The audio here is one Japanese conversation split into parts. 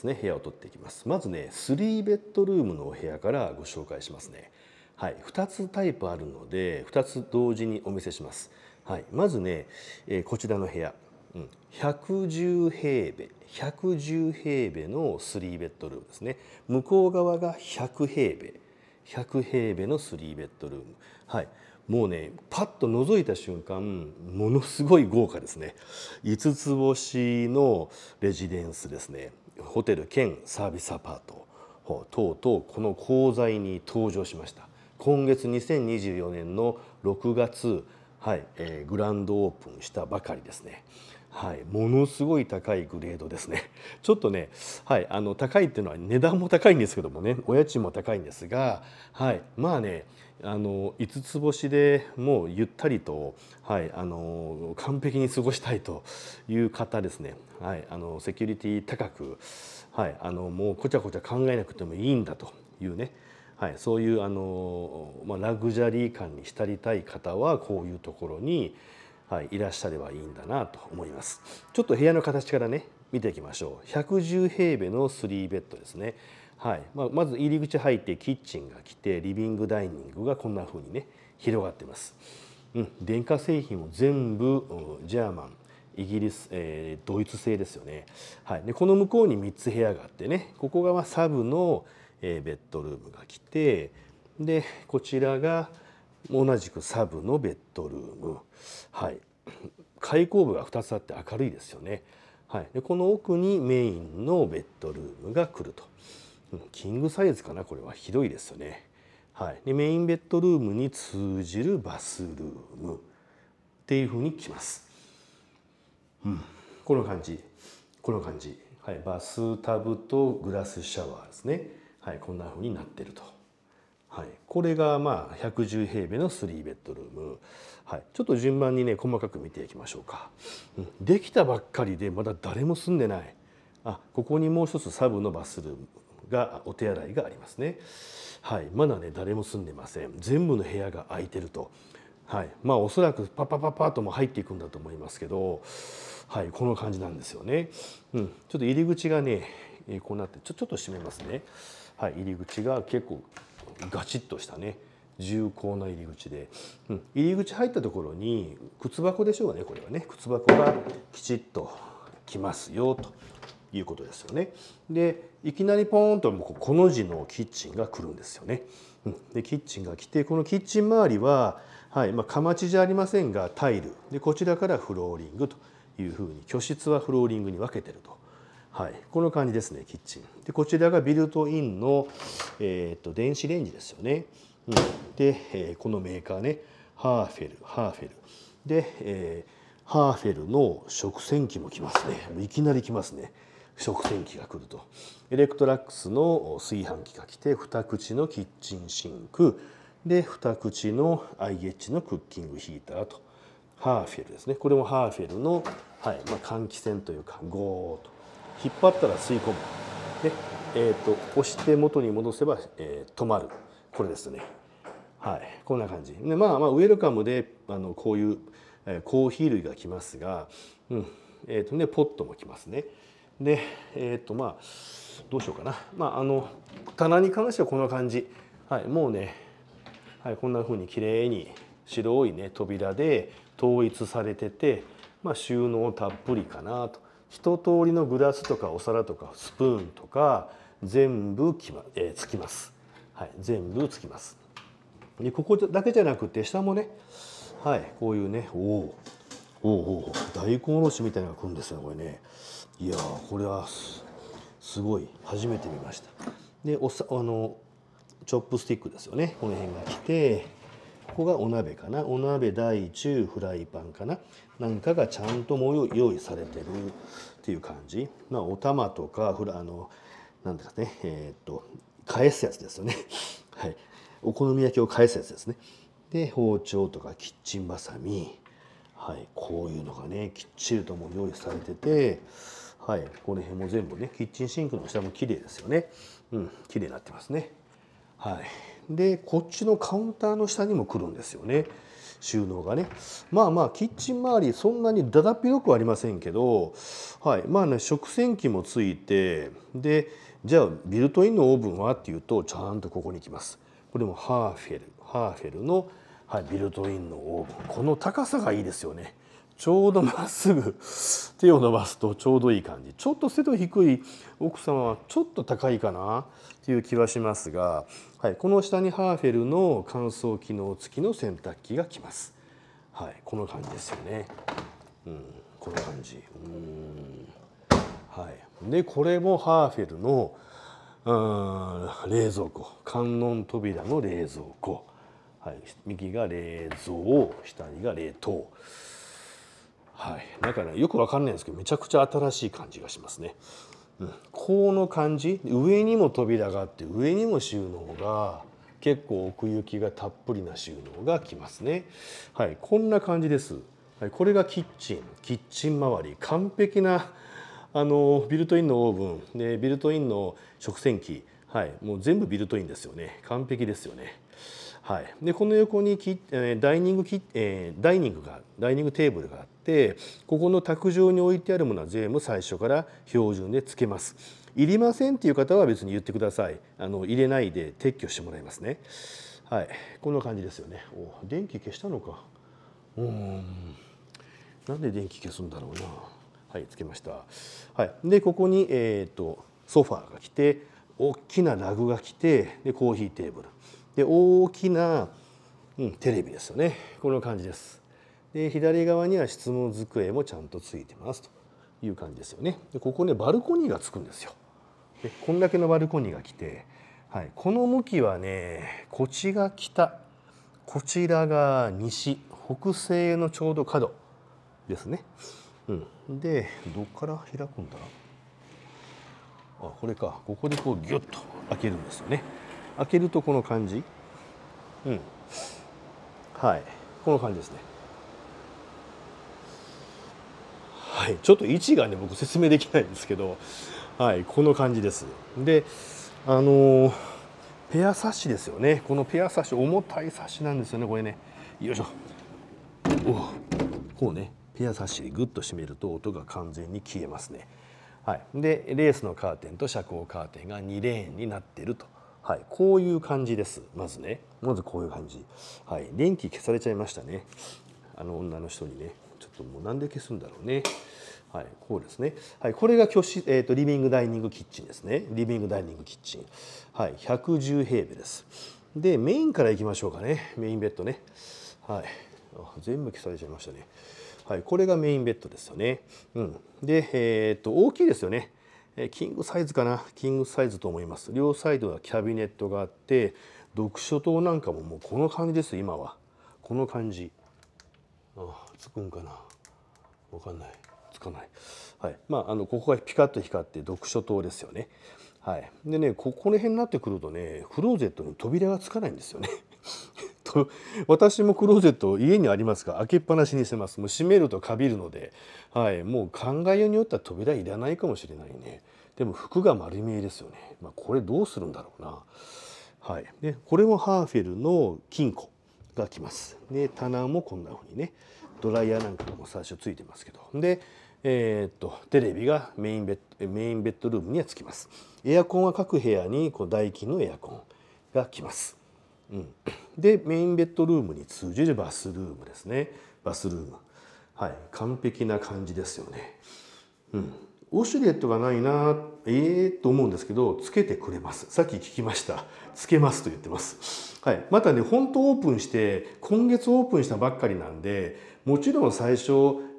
ですね部屋を取っていきます。まずね3ベッドルームのお部屋からご紹介しますね。はい2つタイプあるので2つ同時にお見せします。はいまずね、えー、こちらの部屋。うん110平米110平米の3ベッドルームですね。向こう側が100平米100平米の3ベッドルーム。はいもうねパッと覗いた瞬間ものすごい豪華ですね。5つ星のレジデンスですね。ホテル兼サービスアパート等々この講座に登場しました。今月2024年の6月、はいえー、グランドオープンしたばかりですね。はい、ものすごい高いグレードですね。ちょっとね、はい、あの高いっていうのは値段も高いんですけどもね、お家賃も高いんですが、はい、まあね、あの5つ星でもうゆったりと、はい、あの完璧に過ごしたいという方ですね、はい、あのセキュリティ高く、はい、あのもうこちゃこちゃ考えなくてもいいんだというね、はい、そういうあの、まあ、ラグジュアリー感に浸りたい方はこういうところに、はい、いらっしゃればいいんだなと思います。ちょっと部屋の形からね見ていきましょう。110平米の3ベッドですね。はいまあ、まず入り口入ってキッチンが来てリビングダイニングがこんな風にね広がってます。うん、電化製品も全部ジャーマンイギリス、えー、ドイツ製ですよね、はい、でこの向こうに3つ部屋があってねここがまサブの、えー、ベッドルームが来てでこちらが同じくサブのベッドルーム、はい、開口部が2つあって明るいですよね、はい、でこの奥にメインのベッドルームが来ると。キングサイズかな？これは広いですよね。はい、でメインベッドルームに通じるバスルーム。っていうふうに来ます。うん、この感じ。この感じ、はい、バスタブとグラスシャワーですね、はい、こんなふうになってると。はい、これがまあ110平米の3ベッドルーム、はい、ちょっと順番にね細かく見ていきましょうか、うん、できたばっかりでまだ誰も住んでない。あここにもう一つサブのバスルームがお手洗いがありますね。はい、まだね誰も住んでません。全部の部屋が空いてると。はい、まあおそらくパパパパッとも入っていくんだと思いますけど、はい、この感じなんですよね。うん、ちょっと入り口がね、こうなってちょちょっと閉めますね。はい、入り口が結構ガチッとしたね。重厚な入り口で、うん、入り口入ったところに靴箱でしょうねこれはね靴箱がきちっと来ますよということですよね。でいきなりポーンともうこの字のキッチンが来るんですよね。うんでキッチンが来てこのキッチン周りは、はいまあ、かまちじゃありませんがタイルでこちらからフローリングというふうに居室はフローリングに分けてると。はい、この感じですねキッチン。でこちらがビルトインの、えーと、電子レンジですよね、うん、で、えー、このメーカーねハーフェルハーフェル。で、えー、ハーフェルの食洗機も来ますね。いきなり来ますね。食洗機が来ると。エレクトロラックスの炊飯器が来て2口のキッチンシンク。で2口の IH のクッキングヒーターと。ハーフェルですね。これもハーフェルの、はいまあ、換気扇というかゴーと。引っ張ったら吸い込む。で、えーと、押して元に戻せば、えー、止まる。これですね。はい。こんな感じ。でまあまあウェルカムであのこういう、えー、コーヒー類が来ますが、うん。えーとね、ポットも来ますね。でえっ、ー、とまあどうしようかな。まああの棚に関してはこんな感じ。はい。もうね、はい、こんな風に綺麗に白いね扉で統一されてて、まあ、収納たっぷりかなと。一通りのグラスとかお皿とかスプーンとか全部きま、えー、つきます、はい、全部つきます。でここだけじゃなくて下もねはいこういうねおおおお大根おろしみたいなのが来るんですよこれね。いやこれはすごい初めて見ました。でおさあのチョップスティックですよね。この辺が来てここがお鍋かな。お鍋大中フライパンかな。なんかがちゃんともう用意されてるっていう感じ。まあお玉とかフラあのなんですかね。えー、っと返すやつですよね。はい。お好み焼きを返すやつですね。で包丁とかキッチンバサミ。はい。こういうのがねきっちりとも用意されててはい、この辺も全部ねキッチンシンクの下も綺麗ですよね。うん。綺麗になってますね。はい。でこっちのカウンターの下にも来るんですよね。収納がね。まあまあキッチン周りそんなにだだっ広くはありませんけどはい。まあね食洗機もついてでじゃあビルトインのオーブンはっていうとちゃんとここに来ます。これもハーフェル。ハーフェルの、はい、ビルトインのオーブン。この高さがいいですよね。ちょうどまっすぐ手を伸ばすとちょうどいい感じ。ちょっと背の低い奥様はちょっと高いかなっていう気はしますが、はい、この下にハーフェルの乾燥機能付きの洗濯機が来ます。はい、この感じですよね。うん、この感じ。うん。はい、でこれもハーフェルのうん冷蔵庫。観音扉の冷蔵庫、はい、右が冷蔵下にが冷凍。はい、だからよくわかんないんですけどめちゃくちゃ新しい感じがしますね。うん、この感じ上にも扉があって上にも収納が結構奥行きがたっぷりな収納がきますね。はい、こんな感じです。はい、これがキッチン、キッチン周り完璧なあのビルトインのオーブンでビルトインの食洗機、はい、もう全部ビルトインですよね。完璧ですよね。はい、でこの横にキダイニングキ、え、ダイニングがダイニングテーブルがあってここの卓上に置いてあるものは全部最初から標準でつけます。いりませんっていう方は別に言ってください。あの入れないで撤去してもらいますね。はい、こんな感じですよね。お電気消したのか。うん。なんで電気消すんだろうな。はい、つけました。はい、でここにえっ、ー、とソファーが来て、大きなラグが来て、でコーヒーテーブル。で大きな、うん、テレビですよね。この感じです。で左側には質問机もちゃんとついてます。という感じですよね。でここねバルコニーがつくんですよ。でこんだけのバルコニーが来て、はい、この向きはねこっちが北。こちらが西。北西のちょうど角ですね、うん、でどっから開くんだ？あこれか。ここでこうギュッと開けるんですよね。開けるとこの感じ？うん。はい。この感じですね。はい。ちょっと位置がね僕説明できないんですけど。はい。この感じです。であのペアサッシですよね。このペアサッシ重たいサッシなんですよね。これね。よいしょ。おこうね。ペアサッシでグッと締めると音が完全に消えますね。はい、でレースのカーテンと遮光カーテンが2レーンになっていると。はい、こういう感じですまずねまずこういう感じ、はい、電気消されちゃいましたねあの女の人にねちょっともうなんで消すんだろうねはい、こうですね。はい、これが居室、えっ、ー、とリビングダイニングキッチンですね。リビングダイニングキッチン。はい、110平米です。で、メインからいきましょうかね。メインベッドね。はい、全部消されちゃいましたね。はい、これがメインベッドですよね。うん。で、えっ、ー、と大きいですよね。キングサイズかな？キングサイズと思います。両サイドはキャビネットがあって読書灯なんかももうこの感じです今は。この感じ。あつくんかな？わかんない。つかない。はい。まああのここがピカッと光って読書灯ですよね。はい。でねここの辺になってくるとねクローゼットに扉がつかないんですよね。と私もクローゼット家にありますが開けっぱなしにしてます。もう閉めるとかびるので、はい、もう考えようによっては扉いらないかもしれないね。でも服が丸見えですよね、まあ、これどうするんだろうな。はい。でこれもハーフェルの金庫が来ます。で棚もこんな風にねドライヤーなんかも最初ついてますけど。でえー、っとテレビがメインベッドメインベッドルームにはつきます。エアコンは各部屋にこうダイキのエアコンが来ます。うん、でメインベッドルームに通じるバスルームですね。バスルーム。はい。完璧な感じですよね、うん、ウォシュレットがないなええー、と思うんですけどつけてくれます。さっき聞きました。つけますと言ってます。はい。またね本当オープンして今月オープンしたばっかりなんでもちろん最初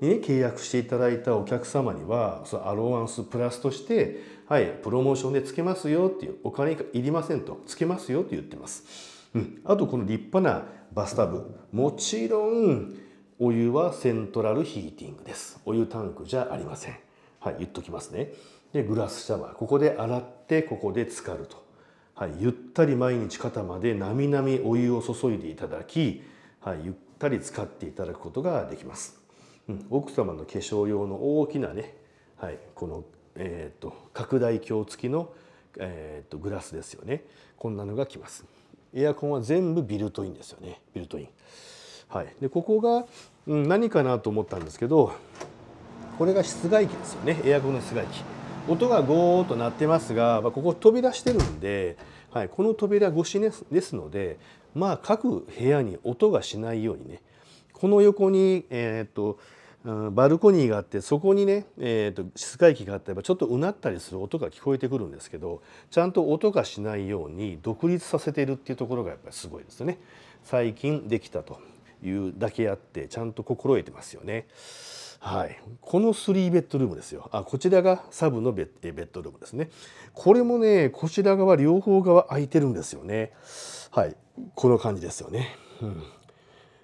に、ね、契約していただいたお客様にはそのアローワンスプラスとしてはいプロモーションでつけますよっていうお金いりませんとつけますよと言ってます。うん、あとこの立派なバスタブもちろんお湯はセントラルヒーティングです。お湯タンクじゃありません。はい言っときますね。でグラスシャワー。ここで洗ってここで浸かると、はい、ゆったり毎日肩までなみなみお湯を注いでいただき、はい、ゆったり使っていただくことができます、うん、奥様の化粧用の大きなね、はい、この、えーと、拡大鏡付きの、えーとグラスですよね。こんなのが来ます。エアコンは全部ビルトインですよね。ビルトイン。はい、でここが、うん、何かなと思ったんですけどこれが室外機ですよね。エアコンの室外機。音がゴーッと鳴ってますが、まあ、ここ飛び出してるんで、はい、この扉越しですのでまあ各部屋に音がしないようにね。この横に、えー、っとバルコニーがあってそこにね、えーと、室外機があったらちょっとうなったりする音が聞こえてくるんですけどちゃんと音がしないように独立させているっていうところがやっぱりすごいですよね。最近できたというだけあってちゃんと心得てますよね。はい、この3ベッドルームですよ。あこちらがサブのベッドルームですね。これもねこちら側両方側空いてるんですよね。はい。この感じですよね、うん。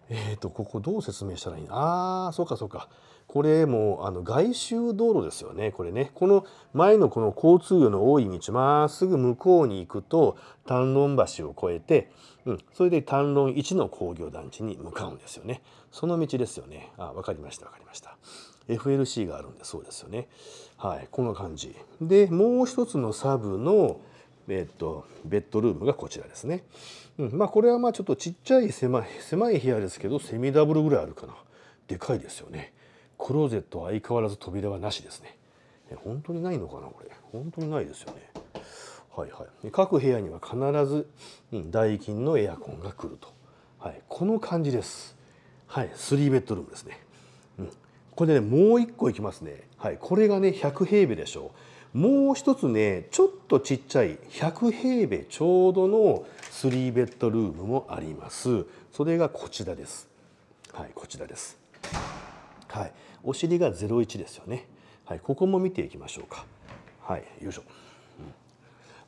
えっ、ー、とここどう説明したらいいの？ああそうかそうか。これもうあの外周道路ですよね。これね。この前のこの交通量の多い道まっすぐ向こうに行くと丹論橋を越えて、うん、それで丹論1の工業団地に向かうんですよね。その道ですよね。あ分かりました分かりました。FLC があるんでそうですよね。はいこの感じ。でもう一つのサブのえっと、ベッドルームがこちらですね。うん、まあこれはまあちょっとちっちゃい狭い狭い部屋ですけどセミダブルぐらいあるかな。でかいですよね。クローゼットは相変わらず扉はなしですね。本当にないのかなこれ。本当にないですよね。はいはい。各部屋には必ず、うん、ダイキンのエアコンが来ると。はい、この感じです。はい、3ベッドルームですね。うん、これでねもう一個いきますね。はい、これがね100平米でしょう。もう一つねちょっとちっちゃい100平米ちょうどの3ベッドルームもあります。それがこちらです。はいこちらです。はいお尻が01ですよね。はいここも見ていきましょうか。はいよいしょ、うん、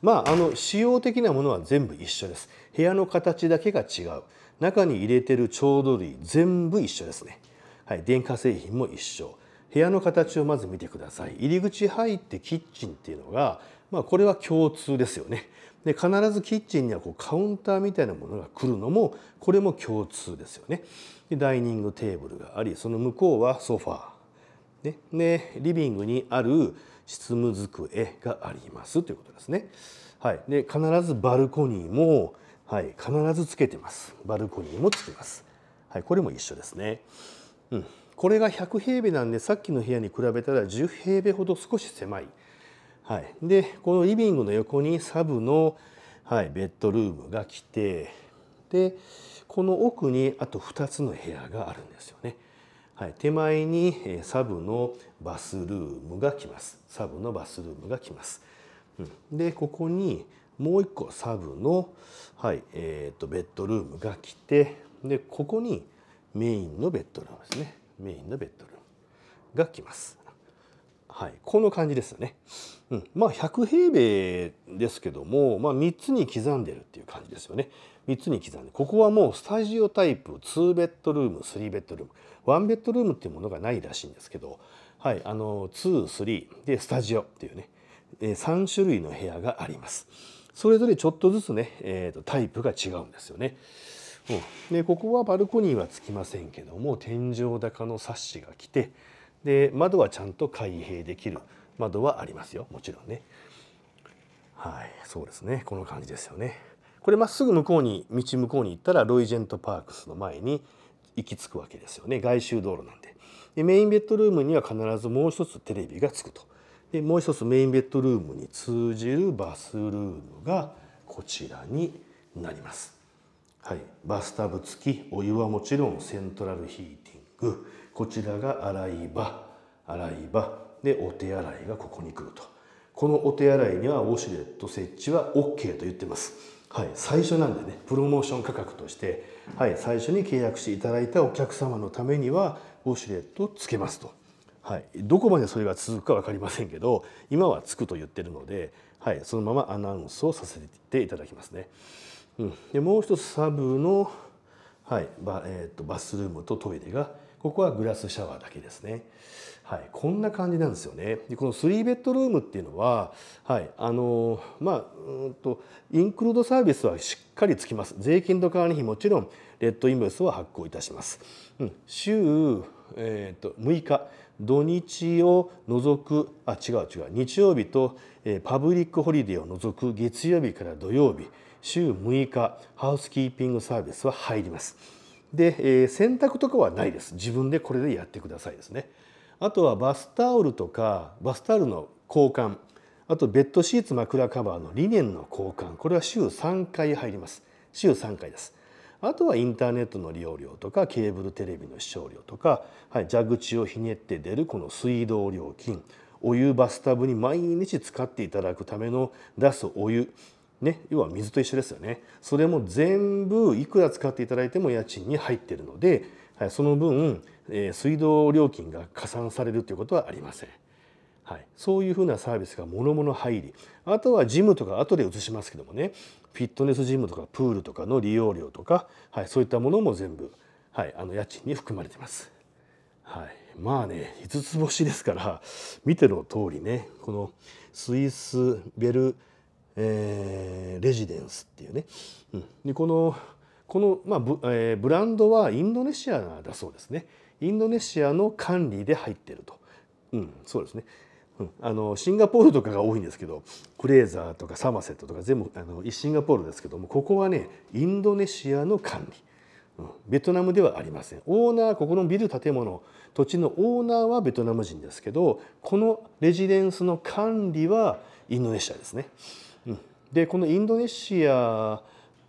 まああの仕様的なものは全部一緒です。部屋の形だけが違う。中に入れてる調度類全部一緒ですね。はい電化製品も一緒。部屋の形をまず見てください入り口入ってキッチンっていうのが、まあ、これは共通ですよねで必ずキッチンにはこうカウンターみたいなものが来るのもこれも共通ですよねでダイニングテーブルがありその向こうはソファーででリビングにある執務机がありますということですね。はい、で必ずバルコニーも、はい、必ずつけてます。バルコニーもつけます。はい、これも一緒ですね。うん、これが100平米なんでさっきの部屋に比べたら10平米ほど少し狭い。はい、でこのリビングの横にサブの、はい、ベッドルームが来てでこの奥にあと2つの部屋があるんですよね。はい、手前にサブのバスルームが来ます。サブのバスルームが来ます。うん、でここにもう一個サブの、はいえーと、とベッドルームが来てでここにメインのベッドルームですね。メインのベッドルームが来ます。はい、この感じですよね。うん、まあ100平米ですけども、まあ、3つに刻んでるっていう感じですよね。3つに刻んでここはもうスタジオタイプ2ベッドルーム3ベッドルーム1ベッドルームっていうものがないらしいんですけど、はい、あの23でスタジオっていうね3種類の部屋があります。それぞれちょっとずつね、えー、とタイプが違うんですよね。でここはバルコニーはつきませんけども天井高のサッシが来てで窓はちゃんと開閉できる。窓はありますよ。もちろんね。はい。そうですね。この感じですよね。これまっすぐ向こうに道向こうに行ったらロイジェントパークスの前に行き着くわけですよね。外周道路なんで。でメインベッドルームには必ずもう一つテレビがつくと。でもう一つメインベッドルームに通じるバスルームがこちらになります。はい、バスタブ付きお湯はもちろんセントラルヒーティング。こちらが洗い場。洗い場。でお手洗いがここに来ると。このお手洗いにはウォシュレット設置は OK と言ってます、はい、最初なんでねプロモーション価格として、はい、最初に契約していただいたお客様のためにはウォシュレットをつけますと、はい、どこまでそれが続くか分かりませんけど今はつくと言ってるので、はい、そのままアナウンスをさせていただきますね。うん、でもう一つサブの、はいバえーと、バスルームとトイレがここはグラスシャワーだけですね。はい、こんな感じなんですよね。でこの3ベッドルームっていうのは、はい、あのまあうんとインクルードサービスはしっかりつきます。税金と管理費もちろんレッドインボイスは発行いたします。うん、週、えーと、と6日土日を除くあ違う違う日曜日と、えー、 public holiday を除く月曜日から土曜日週6日ハウスキーピングサービスは入ります。で、えー、洗濯とかはないです。自分でこれでやってくださいですね。あとはバスタオルとかバスタオルの交換。あとベッドシーツ枕カバーのリネンの交換。これは週3回入ります。週3回です。あとはインターネットの利用料とかケーブルテレビの視聴料とか、はい、蛇口をひねって出るこの水道料金。お湯バスタブに毎日使っていただくための出すお湯。ね、要は水と一緒ですよねそれも全部いくら使っていただいても家賃に入ってるので、はい、その分、えー、水道料金が加算されるということはありません。はい、そういうふうなサービスがものもの入りあとはジムとか後で移しますけどもねフィットネスジムとかプールとかの利用料とか、はい、そういったものも全部、はい、あの家賃に含まれています。はい、まあね5つ星ですから見ての通りねこのスイスベル、えー、レジデンスっていうね、うん、でこのこの、まあブえー、ブランドはインドネシアだそうですね。インドネシアの管理で入ってると、うん、そうですね。うん、あのシンガポールとかが多いんですけどクレーザーとかサマセットとか全部あのシンガポールですけどもここはねインドネシアの管理、うん、ベトナムではありません。オーナーここのビル建物土地のオーナーはベトナム人ですけどこのレジデンスの管理はインドネシアですね。うん、でこのインドネシア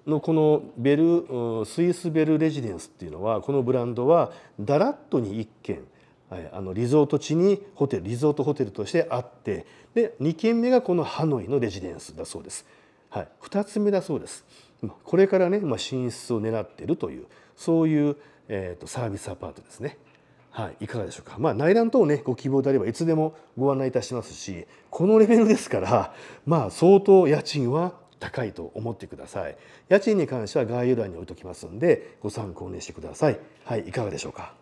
のこのベルスイスベルレジデンスっていうのはこのブランドはダラットに1軒、あのリゾート地にホテルリゾートホテルとしてあってで2軒目がこのハノイのレジデンスだそうです。はい、2つ目だそうです。これからね、まあ、進出を狙っているというそういう、えーと、サービスアパートですね。はい、いかがでしょうか。まあ、内覧等ね、ご希望であればいつでもご案内いたしますし、このレベルですから、まあ、相当家賃は高いと思ってください。家賃に関しては概要欄に置いときますんで、ご参考にしてください。はい、いかがでしょうか。